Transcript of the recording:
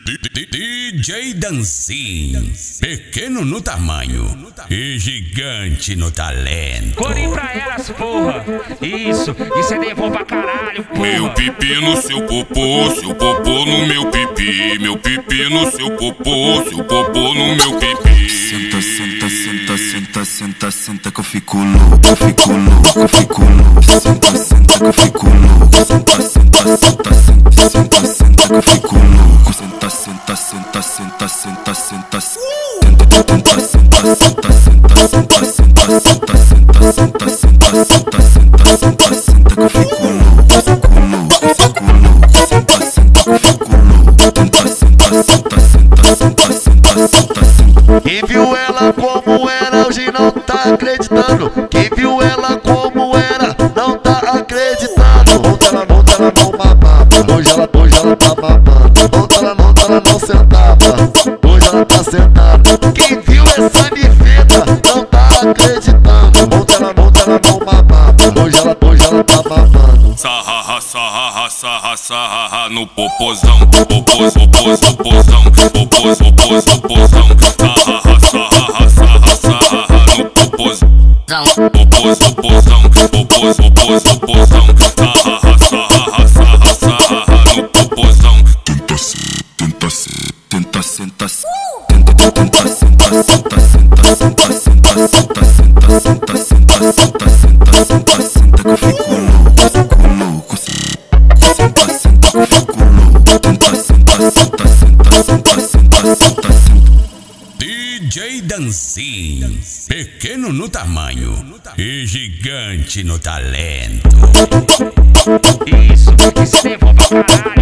DJ Danzin, pequeno no tamanho e gigante no talento. Corim pra elas, porra. Isso, isso é devon pra caralho, porra. Meu pipi no seu popô, seu popô no meu pipi. Meu pipi no seu popô, seu popô no meu pipi. Senta, senta, senta, senta, senta, senta que eu fico louco, eu fico louco, eu fico louco. Senta, senta que eu fico louco. Senta, senta, senta, Senta, senta, senta, senta, senta, senta, senta, senta, senta, senta, senta, senta, senta, senta, senta, senta, senta, senta, senta, senta fico louco, eu fico louco, eu fico louco. Senta, senta que eu fico louco. Tenta, senta, senta, senta, senta, senta, senta, senta. Quem viu ela como era, hoje não tá acreditando. Quem viu ela Sarra, sarra, sarra, sarra no popozão. Popozão, popozão, popozão. Popozão, popozão, popozão. Sarra, sarra, sarra, sarra no popozão. Popozão, popozão. Popozão, popozão, popozão. Sarra, sarra, sarra, sarra no popozão. Tenta tenta tenta senta se. Tenta, tenta senta, senta, senta, DJ Danzin, pequeno no tamanho e gigante no talento. Isso, isso é devon pra caralho.